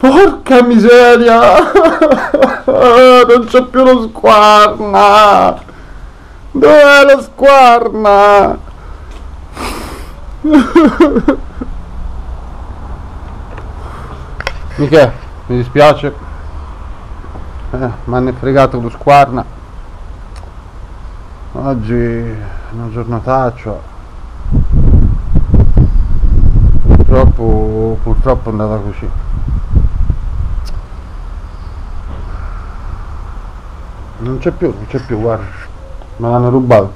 Porca miseria! Non c'è più lo squarna! Dov'è lo squarna? Michè, mi dispiace. Eh, mi hanno fregato lo squarna. Oggi è una giornataccia. Purtroppo, purtroppo è andata così. Non c'è più, non c'è più, guarda. Me l'hanno rubato.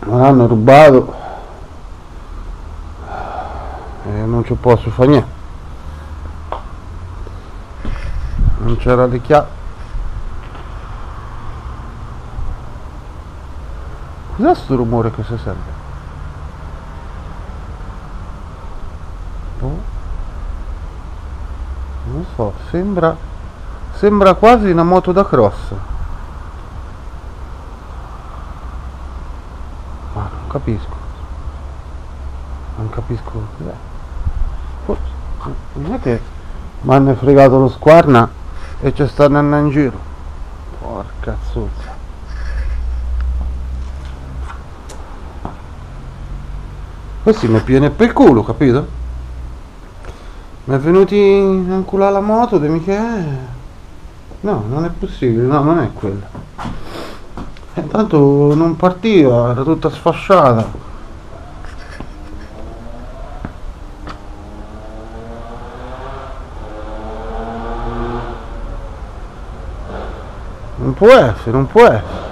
Me l'hanno rubato. E non ci posso fare niente. Non c'era le chiavi. Cos'è sto rumore che si sente? Oh. Non so, sembra sembra quasi una moto da cross. Ma non capisco. Non capisco cos'è. Non è che mi hanno fregato lo squarna e ci stanno andando in giro. Porca zozza. Questi mi piene per culo, capito? Mi è venuti a inculare la moto di Michele. No, non è possibile, no, non è quella. E tanto non partiva, era tutta sfasciata. Non può essere, non può essere.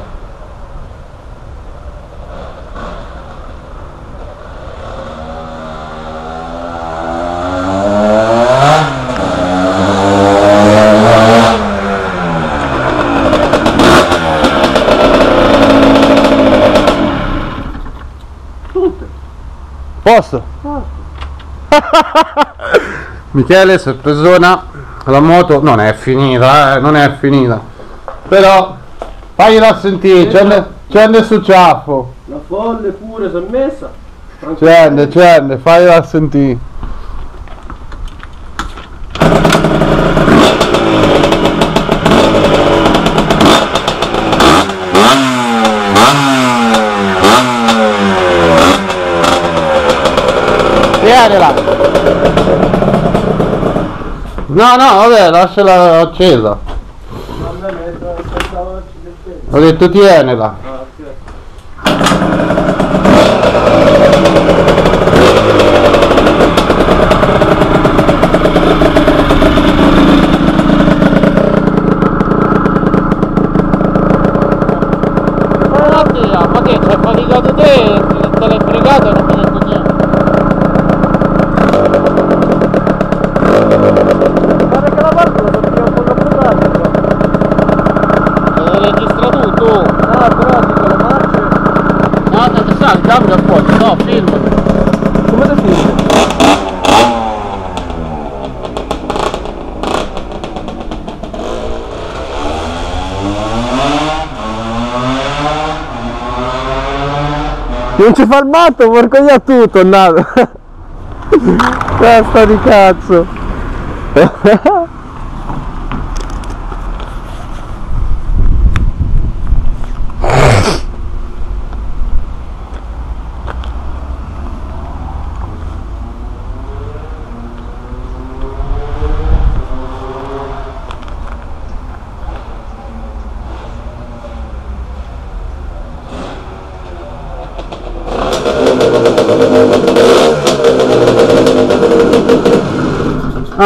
Posto? Michele, sorpresona, la moto non è finita, eh, non è finita. Però, fagliela sentire, c'è c'è su ciaffo. La folle pure si è messa. Scende, scende, fagliela sentire. Tienila! No, no, vabbè, lasciala accesa. Ho detto tienila. Ah, ok. Ma via, ma che c'hai faticato te, te l'hai fregato e non mi hai detto niente. Guarda che la parte la sappiamo un po' capitare. Lo registra tu, tu. Ah, però dico le marce. No, te sai, cambia un po', no, filma. Come te finisce? Non ci fa il matto, porco via tutto, nato. Testa di cazzo.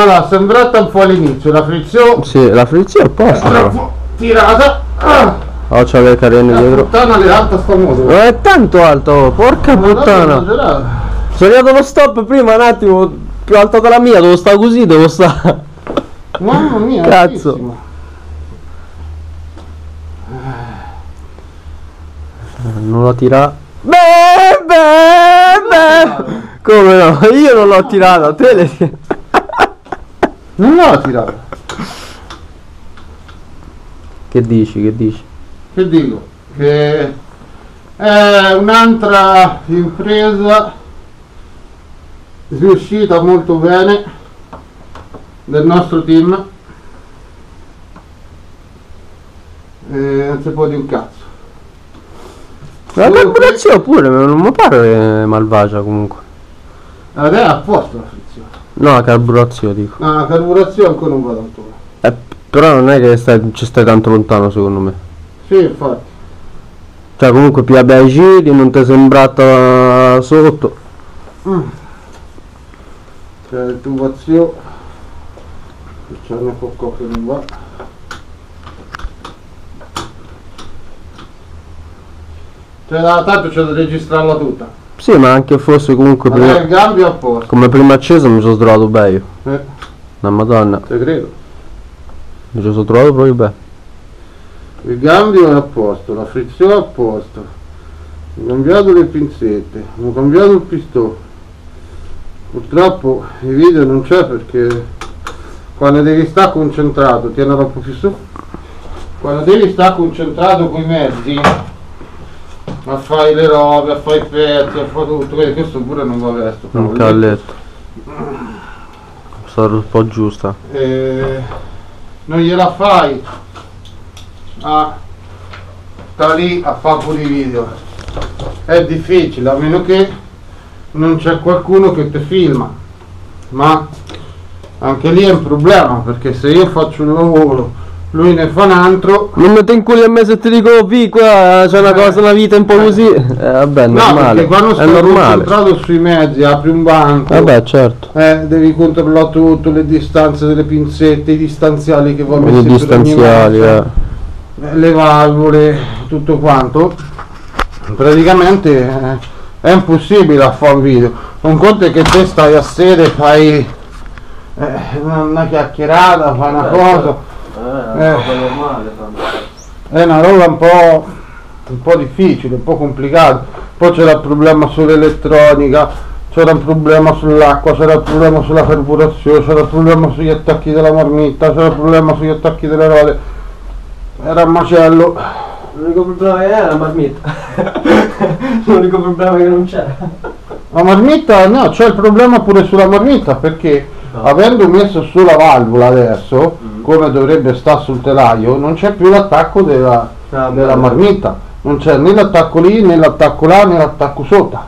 Allora, sembrata un po' all'inizio, la frizione Sì, la frizione è posto. tirata. Ah, Oh, c'ha le carene la dietro. puttana è alta sta moto. Non è tanto alto, porca puttana. Sono arrivato allo stop prima un attimo, più alto della mia, devo stare così, devo stare. Mamma mia, Cazzo. altissima. Non l'ho tirato. Beh, beh, beh. Come no? Io non l'ho tirata, te le... Non l'ho tirata. Che dici, che dici? Che dico? Che è un'altra impresa riuscita molto bene del nostro team e non si può di un cazzo La Solo carburazione pure non mi pare malvagia comunque. Te è a posto la frizione No, la carburazione dico. no la carburazione ancora non va tanto Eh, però non è che stai, ci stai tanto lontano secondo me. sì infatti Cioè comunque più abbiamo i giri, non ti è sembrata sotto. Mm. C'è il tubazio c'è un po' che non va cioè da, tanto c'è da registrarla tutta Sì, ma anche fosse comunque ma il prima, cambio a posto. come prima acceso mi sono trovato bene. eh, La madonna, te credo. Mi sono trovato proprio bene. il cambio è a posto la frizione è a posto. Ho cambiato le pinzette ho cambiato il pistone. Purtroppo i video non c'è perché quando devi stare concentrato tieni troppo fisso quando devi stare concentrato con i mezzi a fare le robe, a fare i pezzi, fare tutto, vedi questo pure non va verso Un calletto. Sarà un po' giusta. eh, non gliela fai. A sta lì a fare pure i video. È difficile a meno che non c'è qualcuno che ti filma. Ma anche lì è un problema perché se io faccio un lavoro lui ne fa un altro Non mi inculi a me se ti dico, vi qua c'è una Eh. cosa, una vita un po' così. Eh, vabbè, è no normale. perché quando È normale. concentrato sui mezzi apri un banco Vabbè, certo. Eh, devi controllare tutto, le distanze delle pinzette, i distanziali che vanno I per ogni distanziali, mezzo, eh. eh, le valvole, tutto quanto. Praticamente eh, è impossibile a fare un video. Un conto è che te stai a sede, fai eh, una, chiacchierata, fai una cosa, Eh. normale. È una roba un po', un po' difficile, un po' complicato. Poi c'era il problema sull'elettronica, c'era un problema sull'acqua, c'era il problema sulla carburazione, c'era il problema sugli attacchi della marmitta, c'era il problema sugli attacchi delle rode. Era un macello. L'unico problema è la marmitta. L'unico problema che non c'è. La marmitta, no, c'è il problema pure sulla marmitta perché. Avendo messo su la valvola adesso, Mm. come dovrebbe stare sul telaio, non c'è più l'attacco della, Ah, della bello. marmitta. Non c'è né l'attacco lì, né l'attacco là, né l'attacco sotto.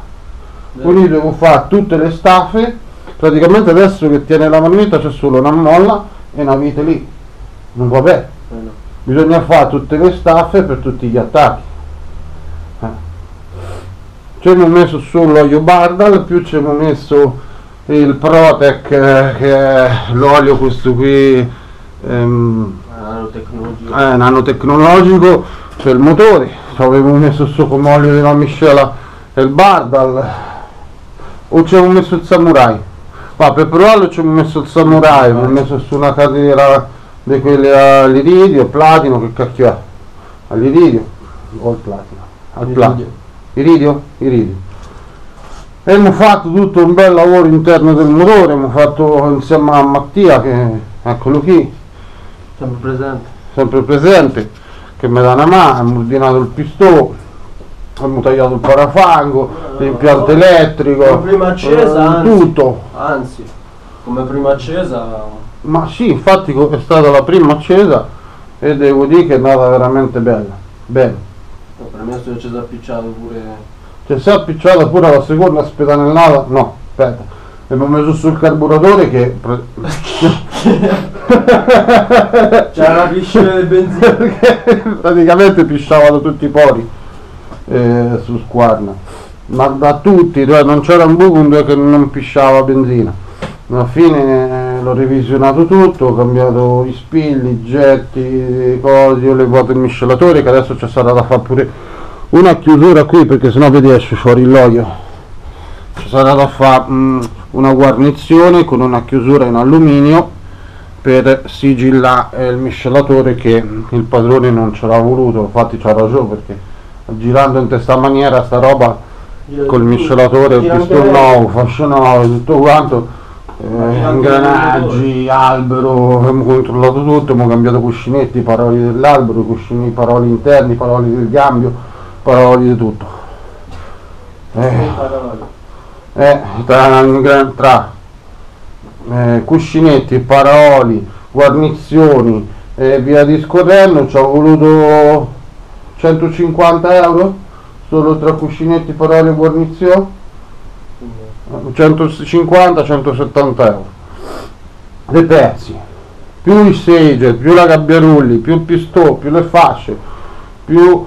Quindi devo fare tutte le staffe. Praticamente adesso che tiene la marmitta c'è solo una molla e una vite lì. Non va bene. Bisogna fare tutte le staffe per tutti gli attacchi. Eh. Ci abbiamo messo sull'olio Bardal, più ci abbiamo messo il Protec, eh, che è l'olio questo qui ehm, Nanotecnologia. eh, nanotecnologico per il motore. Ci avevo messo su come olio della miscela e il Bardal. O ci avevo messo il Samurai. Ma per provarlo ci avevo messo il Samurai, ho messo su una catena di quelle all'iridio, platino, che cacchio è? All'iridio o al platino? Al platino. Iridio? Iridio. E abbiamo fatto tutto un bel lavoro interno del motore, abbiamo fatto insieme a Mattia, che eccolo qui, Sempre presente. sempre presente, che mi dà una mano, abbiamo ordinato il pistone, abbiamo tagliato il parafango, l'impianto elettrico, Come prima accesa, eh, anzi. tutto. Anzi, come prima accesa. Ma sì, infatti è stata la prima accesa e devo dire che è andata veramente bella. Bene. Per me sono acceso appicciato pure. Cioè si è appicciata pure la seconda spedanellata, no, aspetta, abbiamo messo sul carburatore che... C'era una piscina di benzina. praticamente pisciava da tutti i pori eh, su squarna. Ma da tutti cioè non c'era un buco che non pisciava benzina. Alla fine eh, l'ho revisionato tutto ho cambiato i spilli, i getti, i cosi, ho levato il miscelatore che adesso ci sarà da fare pure una chiusura qui perché sennò vedi esce fuori l'olio ci sarà da fare mm, una guarnizione con una chiusura in alluminio per sigillare il miscelatore che il padrone non ce l'ha voluto, infatti c'ha ragione perché girando in questa maniera sta roba col miscelatore, il pistone nuovo, fascio nuovo, tutto quanto, eh, ingranaggi, albero, abbiamo controllato tutto, abbiamo cambiato cuscinetti, paroli dell'albero, cuscini, paroli interni, paroli del cambio, paroli di tutto. Eh, eh, tra, tra. Eh, cuscinetti, paroli, guarnizioni e via discorrendo ci ho voluto 150 euro? Solo tra cuscinetti, paroli e guarnizioni 150-170 euro. Dei pezzi. Più i segel, più la gabbiarulli, più il pistò, più le fasce più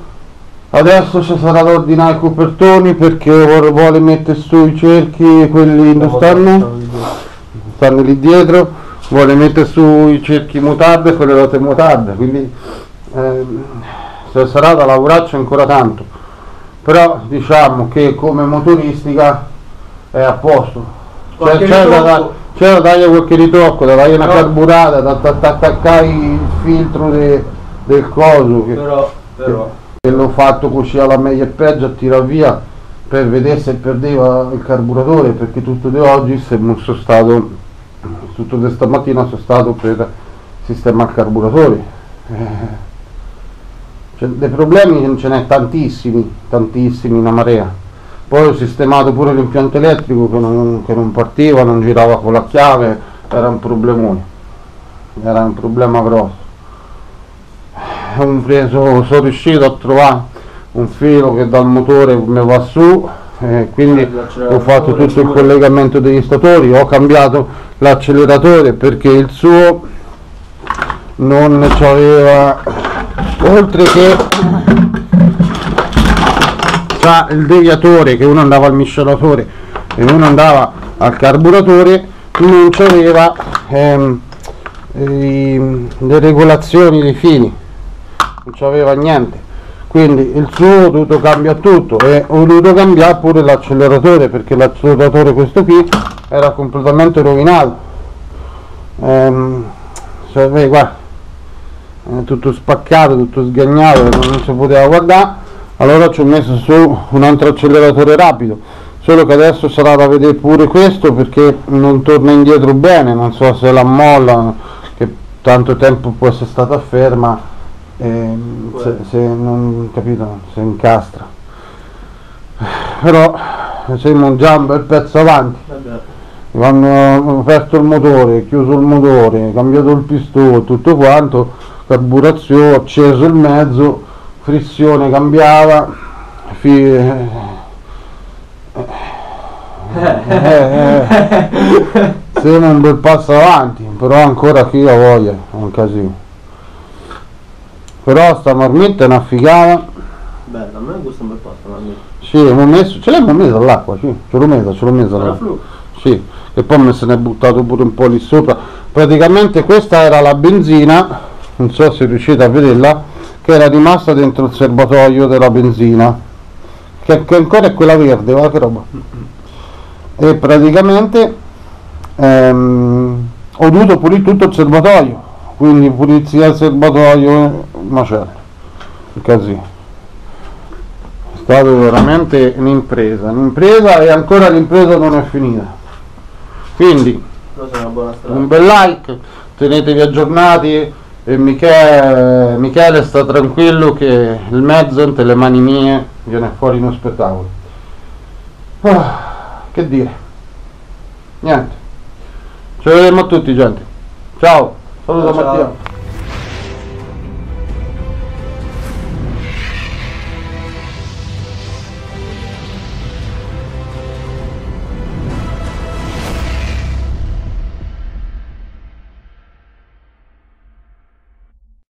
adesso ci sarà da ordinare i copertoni perché vuole mettere su i cerchi quelli non stanno. stanno lì dietro. Vuole mettere su i cerchi mutarde e quelle rote mutarde quindi eh, se sarà da lavorarci ancora tanto. Però diciamo che come motoristica è a posto. C'è, da, c'è da dargli qualche ritocco da dargli una però, carburata da, da, da, attaccare il filtro de, del coso che, però, però. che l'ho fatto così alla meglio e peggio a tirare via per vedere se perdeva il carburatore perché tutto di oggi sono stato tutto di stamattina sono stato per sistemare il carburatore. Eh, cioè, dei problemi ce n'è tantissimi tantissimi una marea. Poi ho sistemato pure l'impianto elettrico che non, che non partiva non girava con la chiave era un problemone era un problema grosso preso, sono riuscito a trovare un filo che dal motore mi va su eh, quindi ho fatto tutto il collegamento degli statori, ho cambiato l'acceleratore perché il suo non aveva oltre che tra il deviatore che uno andava al miscelatore e uno andava al carburatore non c'aveva ehm, le regolazioni dei fini non c'aveva niente. Quindi il suo ho dovuto cambiare tutto e ho dovuto cambiare pure l'acceleratore perché l'acceleratore questo qui era completamente rovinato. Ehm, cioè, vedi, guarda, tutto spaccato, tutto sgagnato, non si poteva guardare. Allora ci ho messo su un altro acceleratore rapido. Solo che adesso sarà da vedere pure questo perché non torna indietro bene. Non so se la molla che tanto tempo può essere stata ferma eh, se, se, non capito se incastra. Però siamo già un bel pezzo avanti. Quando ho aperto il motore chiuso il motore cambiato il pistone tutto quanto carburazione acceso il mezzo frizione cambiava eh, eh, eh, siamo un bel passo avanti però ancora qui ho voglia è un casino però sta marmitta è una figata. Bella a me gusta un bel pasto la marmitta. Sì l'ho messo ce l'ho messo all'acqua sì ce l'ho messo ce l'ho messo all'acqua. sì e poi me se ne è buttato pure un po' lì sopra. Praticamente questa era la benzina non so se riuscite a vederla che era rimasta dentro il serbatoio della benzina che, che ancora è quella verde guarda che roba. E praticamente ehm, ho dovuto pulire tutto il serbatoio quindi pulizia serbatoio macello così è stato veramente un'impresa. Un'impresa e ancora l'impresa non è finita. Quindi un bel like tenetevi aggiornati e Michele, Michele sta tranquillo che il mezzo entre le mani mie viene fuori uno spettacolo. Ah, che dire. Niente. Ci vedremo tutti gente. Ciao Saludos, Martín.